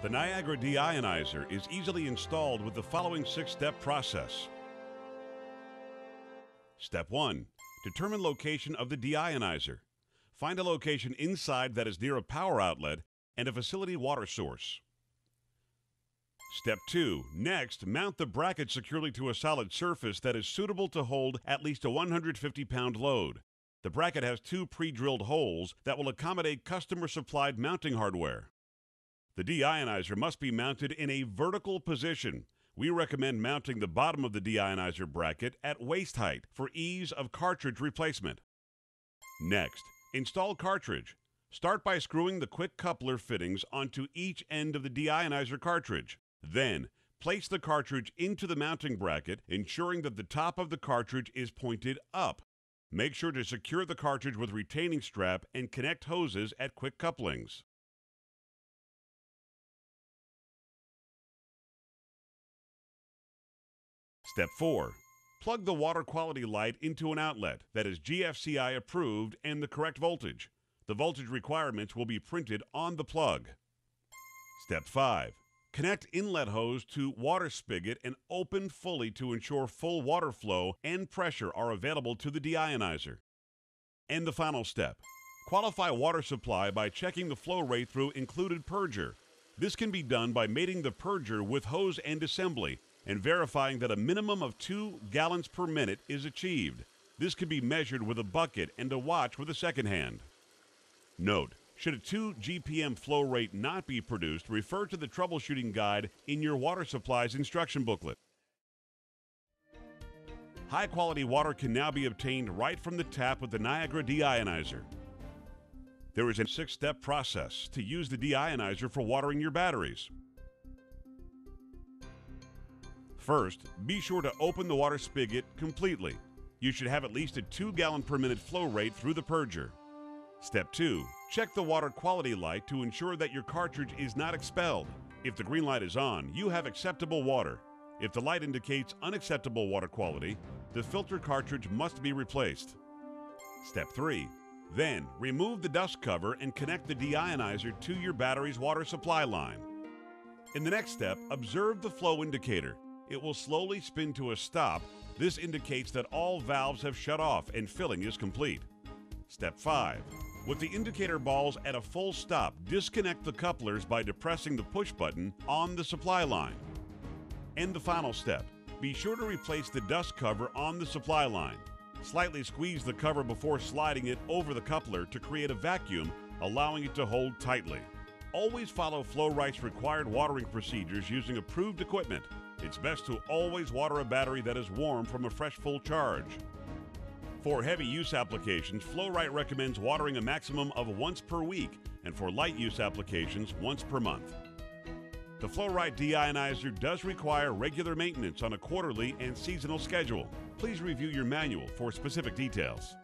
The Niagara deionizer is easily installed with the following six-step process. Step 1. Determine location of the deionizer. Find a location inside that is near a power outlet and a facility water source. Step 2. Next, mount the bracket securely to a solid surface that is suitable to hold at least a 150 pound load. The bracket has two pre drilled holes that will accommodate customer supplied mounting hardware. The deionizer must be mounted in a vertical position. We recommend mounting the bottom of the deionizer bracket at waist height for ease of cartridge replacement. Next, install cartridge. Start by screwing the quick coupler fittings onto each end of the deionizer cartridge. Then, place the cartridge into the mounting bracket, ensuring that the top of the cartridge is pointed up. Make sure to secure the cartridge with retaining strap and connect hoses at quick couplings. Step 4. Plug the water quality light into an outlet that is GFCI approved and the correct voltage. The voltage requirements will be printed on the plug. Step 5. Connect inlet hose to water spigot and open fully to ensure full water flow and pressure are available to the deionizer. And the final step. Qualify water supply by checking the flow rate through included purger. This can be done by mating the purger with hose and assembly and verifying that a minimum of 2 gallons per minute is achieved. This can be measured with a bucket and a watch with a second hand. Note, should a 2 GPM flow rate not be produced, refer to the troubleshooting guide in your water supplies instruction booklet. High quality water can now be obtained right from the tap with the Niagara deionizer. There is a six step process to use the deionizer for watering your batteries. First, be sure to open the water spigot completely. You should have at least a 2 gallon per minute flow rate through the purger. Step 2. Check the water quality light to ensure that your cartridge is not expelled. If the green light is on, you have acceptable water. If the light indicates unacceptable water quality, the filter cartridge must be replaced. Step 3. Then, remove the dust cover and connect the deionizer to your battery's water supply line. In the next step, observe the flow indicator it will slowly spin to a stop. This indicates that all valves have shut off and filling is complete. Step 5. With the indicator balls at a full stop, disconnect the couplers by depressing the push button on the supply line. And the final step. Be sure to replace the dust cover on the supply line. Slightly squeeze the cover before sliding it over the coupler to create a vacuum, allowing it to hold tightly. Always follow Flow-Rite's required watering procedures using approved equipment it's best to always water a battery that is warm from a fresh full charge. For heavy use applications, Flow-Rite recommends watering a maximum of once per week, and for light use applications, once per month. The Flow-Rite deionizer does require regular maintenance on a quarterly and seasonal schedule. Please review your manual for specific details.